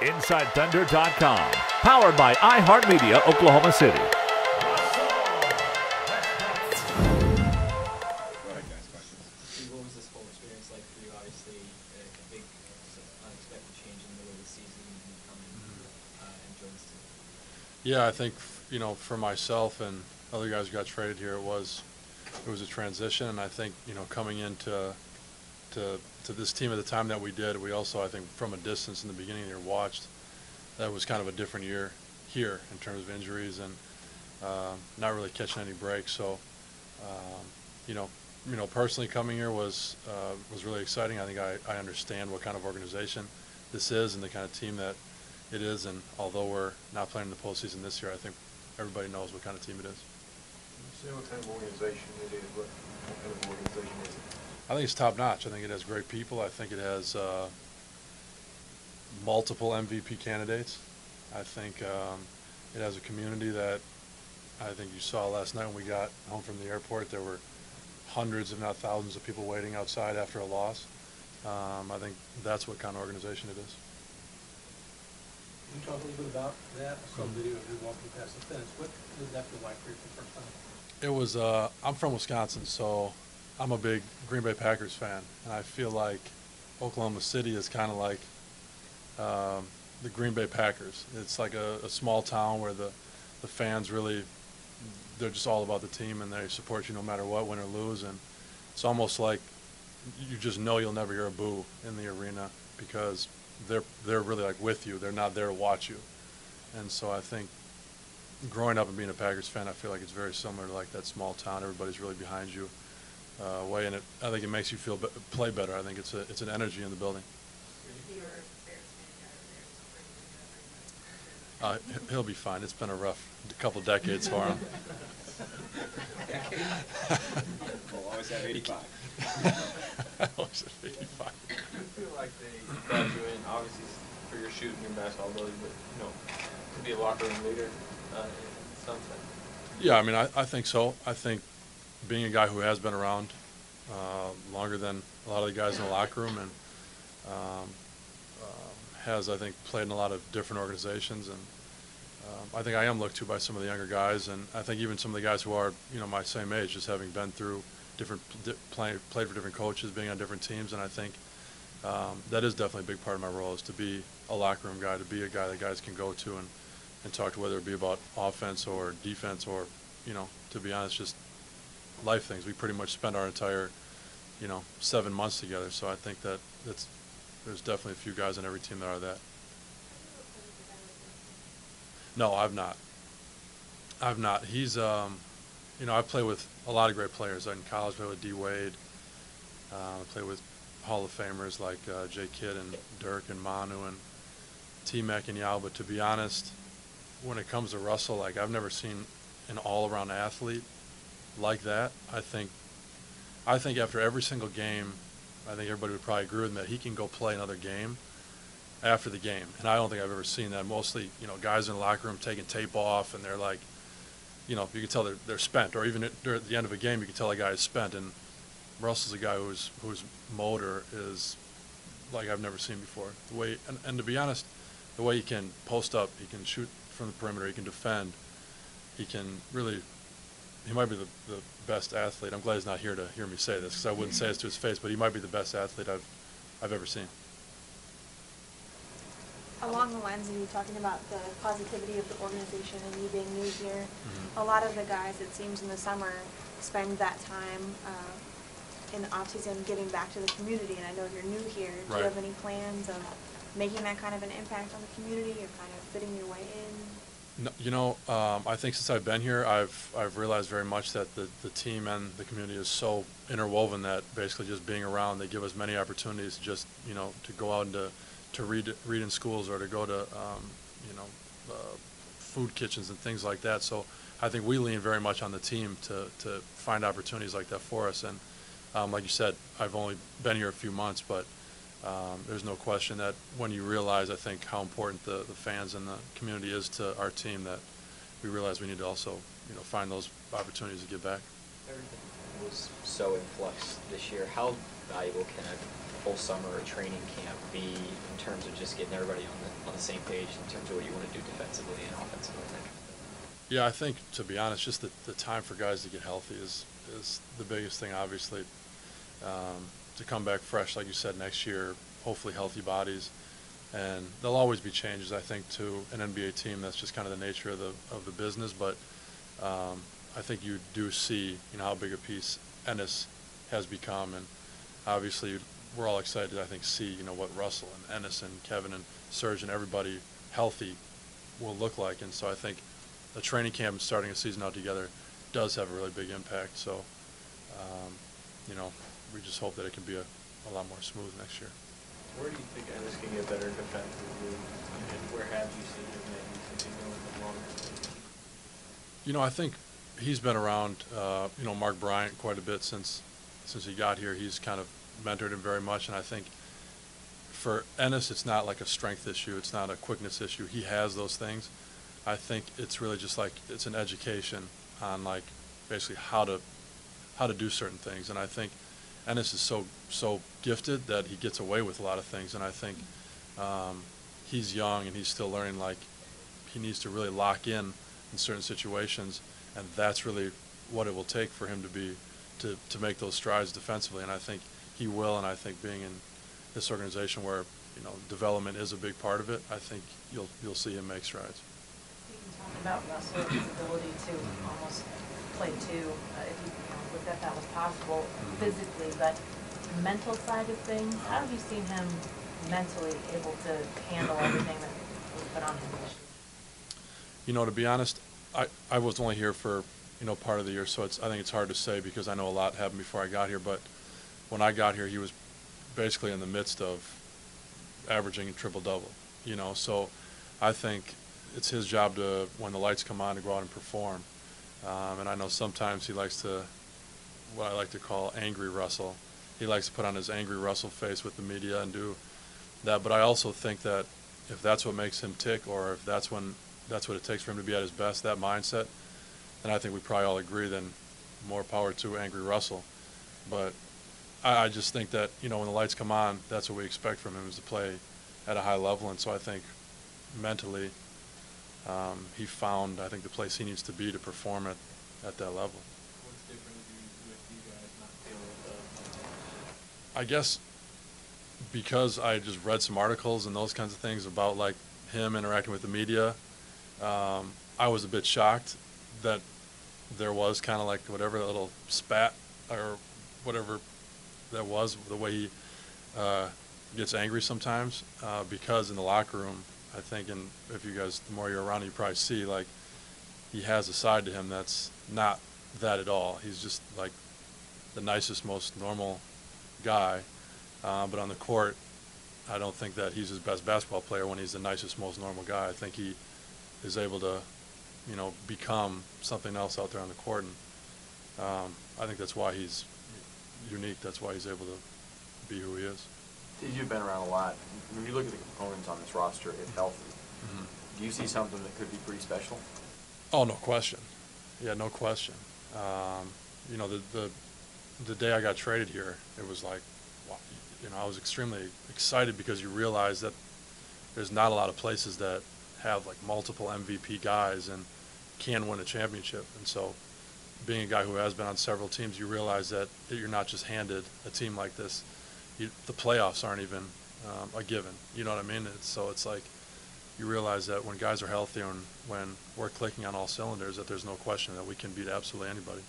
InsideThunder.com. Powered by iHeartMedia, Oklahoma City. Steve, what was this whole experience like for you? Obviously, a a big, unexpected change in the middle the season and coming and join this team. Yeah, I think, you know, for myself and other guys who got traded here, it was, it was a transition, and I think, you know, coming into, to, to this team at the time that we did, we also, I think, from a distance in the beginning of the year, watched, that was kind of a different year here in terms of injuries and, um, not really catching any breaks, so, um, you know, you know, personally coming here was, uh, was really exciting. I think I, I understand what kind of organization this is and the kind of team that it is, and although we're not playing in the postseason this year, I think everybody knows what kind of team it is. Say what kind of organization it is, what kind of organization is it? I think it's top notch. I think it has great people. I think it has uh, multiple MVP candidates. I think um, it has a community that I think you saw last night when we got home from the airport. There were hundreds, if not thousands, of people waiting outside after a loss. Um, I think that's what kind of organization it is. Can you talk a little bit about that? I saw a video of you walking past the fence. What did that feel like for you for the first time? It was. Uh, I'm from Wisconsin, so I'm a big Green Bay Packers fan, and I feel like Oklahoma City is kind of like um, the Green Bay Packers. It's like a, a small town where the the fans really they're just all about the team and they support you no matter what, win or lose, and it's almost like you just know you'll never hear a boo in the arena because they're they're really like with you. They're not there to watch you, and so I think growing up and being a Packers fan, I feel like it's very similar to like that small town. Everybody's really behind you, uh, way, and it, I think it makes you feel be- play better. I think it's a it's an energy in the building. Uh, he- he'll be fine. It's been a rough couple decades for him. We'll always have eighty-five. Always at 55. Do you feel like they brought you in, obviously for your shooting, your basketball ability, but, you know, to be a locker room leader, uh, in some sense? Yeah, I mean, I, I think so. I think being a guy who has been around uh, longer than a lot of the guys in the locker room and um, um, has, I think, played in a lot of different organizations. And um, I think I am looked to by some of the younger guys. And I think even some of the guys who are, you know, my same age, just having been through different, di- play, played for different coaches, being on different teams. And I think um, that is definitely a big part of my role is to be a locker room guy, to be a guy that guys can go to and, and talk to, whether it be about offense or defense or, you know, to be honest, just life things. We pretty much spend our entire, you know, seven months together. So I think that that's, there's definitely a few guys on every team that are that. No, I've not. I've not. He's, um, you know, I play with a lot of great players. In college, I played with D. Wade. Uh, I played with Hall of Famers like uh, Jay Kidd and Dirk and Manu and T. Mac and Yao. But to be honest, when it comes to Russell, like I've never seen an all-around athlete like that. I think, I think after every single game, I think everybody would probably agree with me that he can go play another game after the game, and I don't think I've ever seen that. Mostly, you know, guys in the locker room taking tape off, and they're like, you know, you can tell they're they're spent, or even at, at the end of a game, you can tell a guy is spent. And Russell's a guy whose whose motor is like I've never seen before. The way, and, and to be honest, the way he can post up, he can shoot from the perimeter, he can defend, he can really. He might be the, the best athlete. I'm glad he's not here to hear me say this because I wouldn't say this to his face, but he might be the best athlete I've I've ever seen. along the lines of you talking about the positivity of the organization and you being new here, Mhm. a lot of the guys, it seems, in the summer spend that time uh, in the off-season giving back to the community. And I know you're new here. Do Right. you have any plans of making that kind of an impact on the community or kind of fitting your way in? No, you know, um, I think since I've been here, I've I've realized very much that the, the team and the community is so interwoven that basically just being around, they give us many opportunities just you know to go out and to, to read read in schools or to go to um, you know uh, food kitchens and things like that. So I think we lean very much on the team to to find opportunities like that for us. And um, like you said, I've only been here a few months, but um, there's no question that when you realize, I think, how important the, the fans and the community is to our team, that we realize we need to also, you know, find those opportunities to give back. Everything was so in flux this year. How valuable can a full summer or training camp be in terms of just getting everybody on the, on the same page in terms of what you want to do defensively and offensively? Yeah, I think to be honest, just the, the time for guys to get healthy is is the biggest thing. Obviously, um, to come back fresh, like you said, next year, hopefully healthy bodies, and there'll always be changes. I think to an NBA team, that's just kind of the nature of the of the business. But um, I think you do see, you know, how big a piece Enes has become, and obviously we're all excited. to, I think see, you know, what Russell and Enes and Kevin and Serge and everybody healthy will look like, and so I think a training camp and starting a season out together does have a really big impact. So, um, you know, we just hope that it can be a, a lot more smooth next year. Where do you think Enes can get better defensively, and where have you seen him maybe continue with the longer? You know, I think he's been around, uh, you know, Mark Bryant quite a bit since since he got here. He's kind of mentored him very much, and I think for Enes, it's not like a strength issue. It's not a quickness issue. He has those things. I think it's really just like it's an education on like basically how to how to do certain things, and I think Enes is so so gifted that he gets away with a lot of things, and I think um, he's young and he's still learning. Like he needs to really lock in in certain situations, and that's really what it will take for him to be to, to make those strides defensively. And I think he will. And I think being in this organization where you know development is a big part of it, I think you'll you'll see him make strides. You can talk about Russell's ability to almost play two, uh, possible physically, but the mental side of things, how have you seen him mentally able to handle everything that was put on him? You know, to be honest, I, I was only here for, you know, part of the year, so it's, I think it's hard to say because I know a lot happened before I got here, but when I got here, he was basically in the midst of averaging a triple-double, you know, so I think it's his job to, when the lights come on, to go out and perform. Um, and I know sometimes he likes to, what I like to call angry Russell. He likes to put on his angry Russell face with the media and do that, but I also think that if that's what makes him tick, or if that's when that's what it takes for him to be at his best, that mindset, then I think we probably all agree. Then more power to angry Russell. But I, I just think that you know when the lights come on, that's what we expect from him is to play at a high level, and so I think mentally um, he found I think the place he needs to be to perform at at that level. What's different with you, with you guys not dealing with the? I guess because I just read some articles and those kinds of things about like him interacting with the media, um, I was a bit shocked that there was kind of like whatever little spat or whatever that was the way he uh, gets angry sometimes uh, because in the locker room I think and if you guys the more you're around you probably see like he has a side to him that's not that at all. He's just like the nicest most normal guy uh, but on the court I don't think that he's his best basketball player when he's the nicest most normal guy I think he is able to you know, become something else out there on the court. And um, I think that's why he's unique. That's why he's able to be who he is. You've been around a lot. When you look at the components on this roster, if healthy, Mhm. do you see something that could be pretty special? Oh, no question. Yeah, no question. Um, you know, the, the the day I got traded here, it was like, you know, I was extremely excited because you realize that there's not a lot of places that have like multiple MVP guys and can win a championship. And so, being a guy who has been on several teams, you realize that, you're not just handed a team like this. You, the playoffs aren't even um, a given. You know what I mean? It's, so it's like you realize that when guys are healthy and when we're clicking on all cylinders, that there's no question that we can beat absolutely anybody.